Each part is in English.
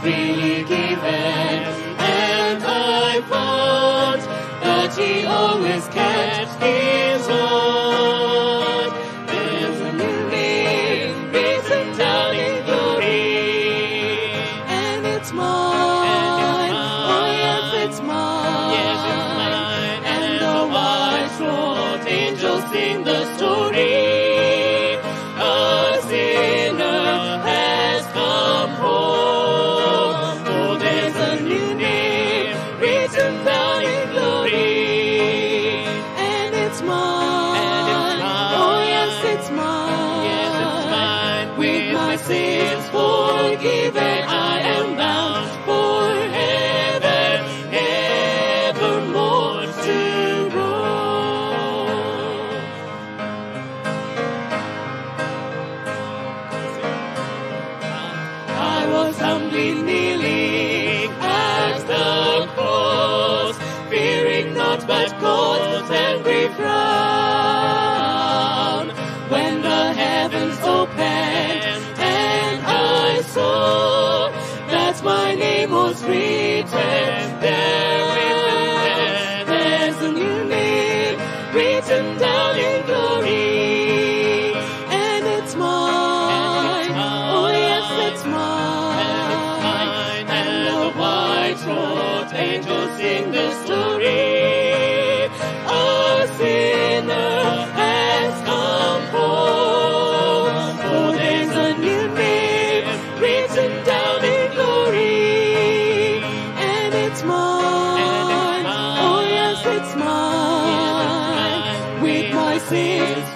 freely given, and I found that He always kept His word. There's a new name written down in glory, and it's mine. Oh yes, it's mine. Yes, it's mine. Sing the story. A sinner has come home. Oh, there's a new name written down in glory, and it's mine. And it's mine. Oh yes, it's mine. Yes, it's mine. With my sins forgiven, I humbly kneeling at the cross, fearing not but God's angry frown. When the heavens opened and I saw that my name was written there, there's a new name written down sing the story. A sinner has come home. Oh, there's a new name written down in glory, and it's mine. Oh yes, it's mine. With my sins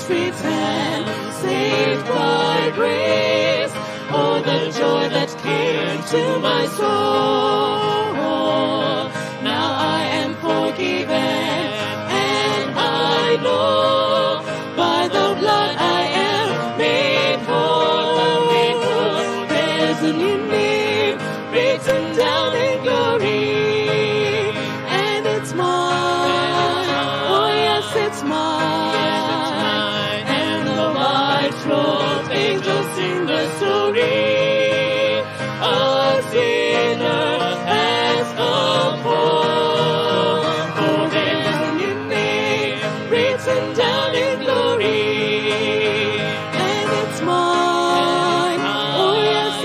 tis written, saved by grace. Oh, the joy that came to my soul. Now I am forgiven, and I know by the blood I am made whole. Written down in glory, and it's mine. Oh yes, it's mine.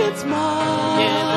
It's mine. Mine.